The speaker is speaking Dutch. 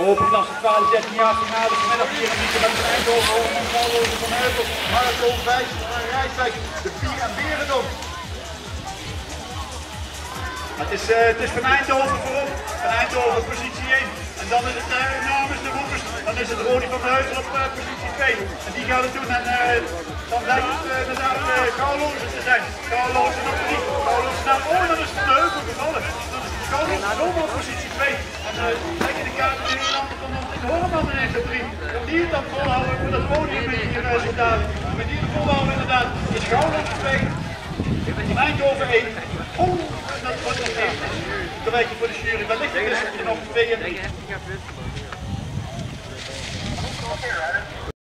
klasse 12, 13 jaar finale vanmiddag hier in Wiegen met Eindhoven, Hoorman, Vallozen, Van Heuvel, Marco, Wijs, Rijswijk, de Pier en Berendom. Het is, uh, het is van Eindhoven voorop, van Eindhoven positie 1. En dan is het uh, namens de roepers, dan is het Ronnie van Heuvel op uh, positie 2. En die gaat het doen en dan blijkt het inderdaad uh, te zijn. Gauwlozen op 3, Gauwlozen naar oh dan is de Heuvel gevallen. Dan is het Gauwlozen op positie 2. En de in Horneman ineens op 3. Om het dan volhouden voor dat podium met die resultaten. Met die het volhouden inderdaad Gauwlozen 2. Van Eindhoven 1. Oh, dat wordt nog één. Dan voor de jury. Wellicht is er nog twee en drie.